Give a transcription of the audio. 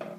Uh,